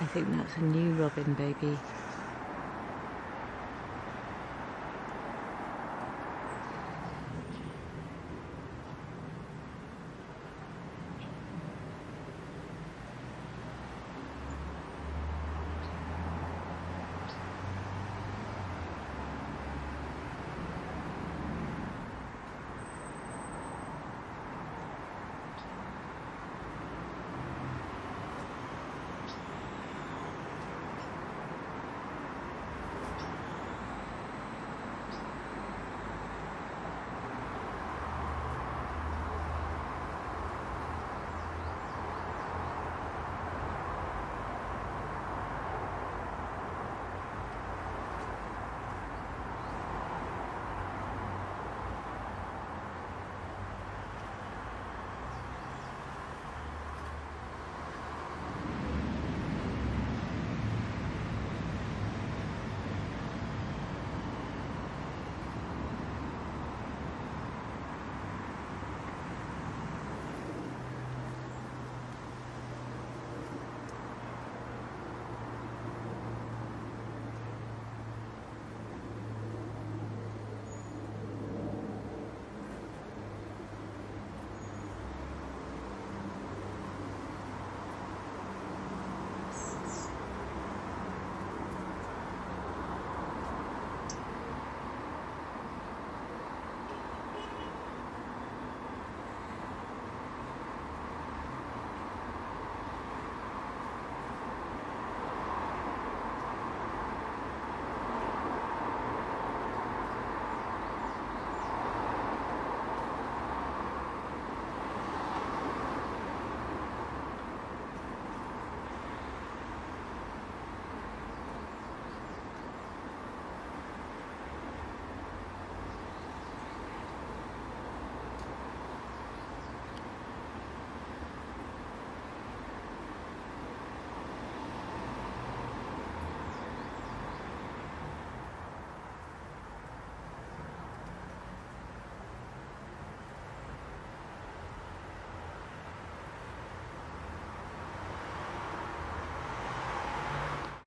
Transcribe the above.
I think that's a new robin baby.